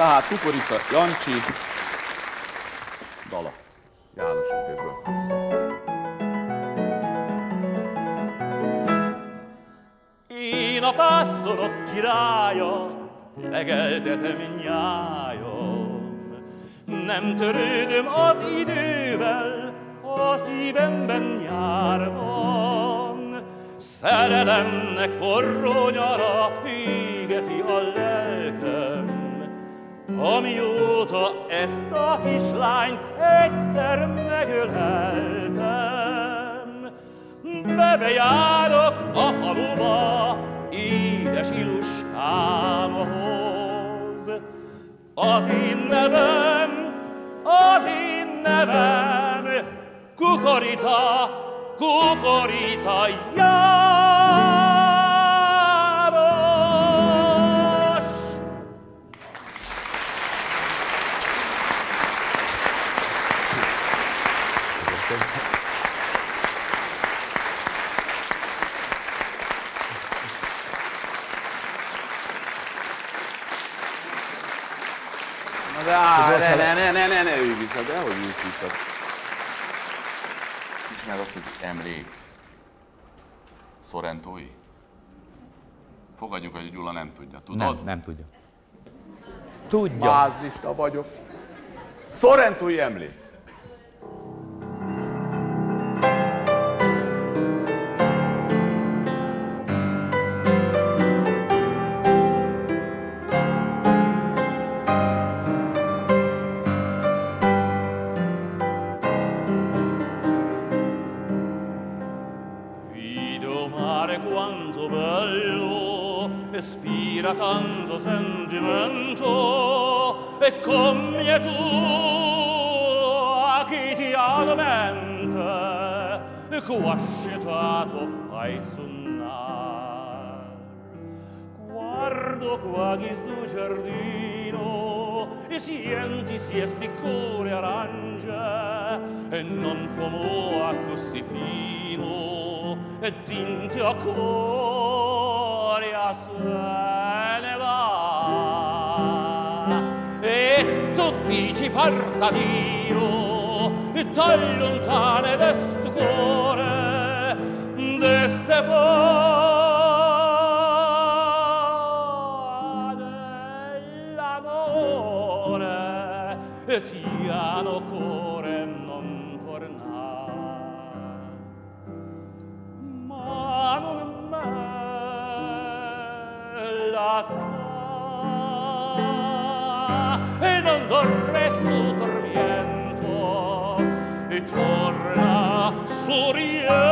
Tehát Kukorica Jancsi, dala. János Vitézből. Én a pásztorok királya, legeltetem nyájon. Nem törődöm az idővel, a szívemben nyár van. Szerelemnek forró nyara égeti a lelkem, Amióta ezt a kislányt egyszer megöleltem, Bebejárok a faluba, édes iluskámhoz. Az én nevem, az én nevem, kukorita, kukorita, Na de áll, ne, ne, ne, ne, ne, ne ülj vissza, de hogy ülsz vissza? Ismered azt, hogy emlék? Szorentói? Fogadjuk, hogy Gyula nem tudja. Tudod? Nem, nem tudja. Tudja. Mázlista vagyok. Szorentói emlék. spira tanto sentimento e come tu a chi ti addormente qua scetato fai sonnar guardo qua chi giardino e sienti siesti core arance e non fumo a così fino e dinti a cuore gloria va. E tutti ci tu Dio e dal lontane d'est cuore d'este fade e ti hanno core dorme sul tormento e torna sorridendo